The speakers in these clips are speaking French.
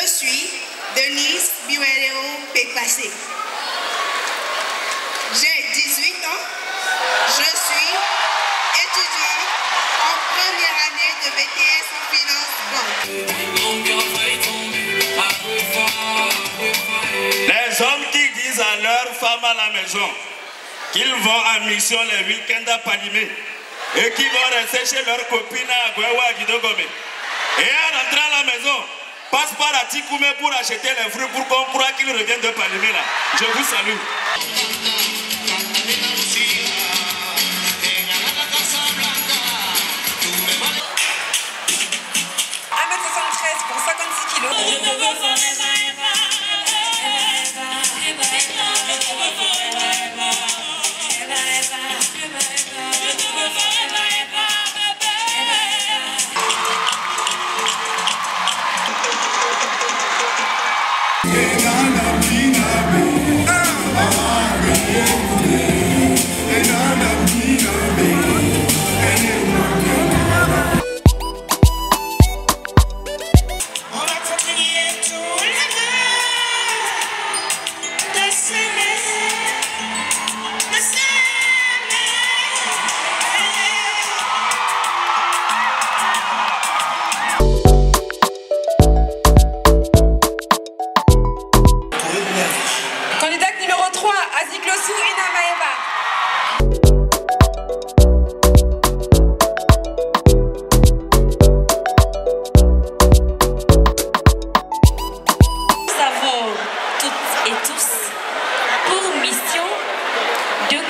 Je suis Denise Biuereo Pépassé. J'ai 18 ans. Je suis étudiante en première année de BTS en finance. Les hommes qui disent à leurs femmes à la maison qu'ils vont en mission les week-ends à Palimé et qu'ils vont rester chez leurs copines à Gwewa Guidogome et en rentrer à la maison, passe par la Tikoumé pour acheter les fruits pour qu'on croit qu'ils reviennent de Palimé là. Je vous salue. pour 56 kilos. Yeah.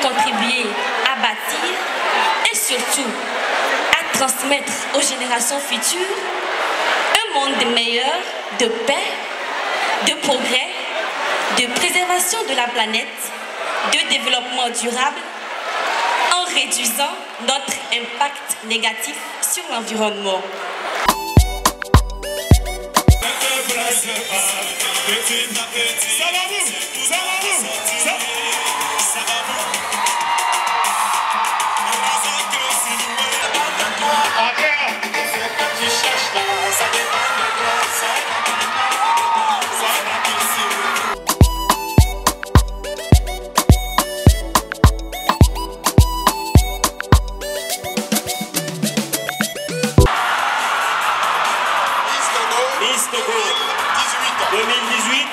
Contribuer à bâtir et surtout à transmettre aux générations futures un monde meilleur de paix, de progrès, de préservation de la planète, de développement durable en réduisant notre impact négatif sur l'environnement. Ça va vous Miss Togo 2018,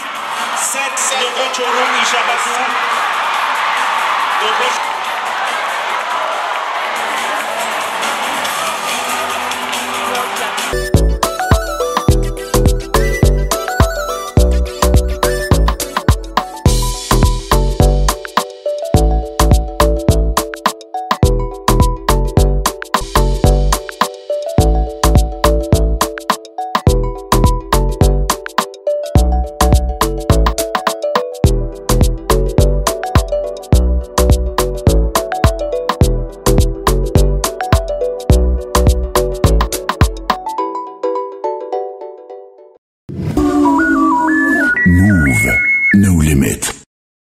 7 de Gochoru Ishabatou. No Limit.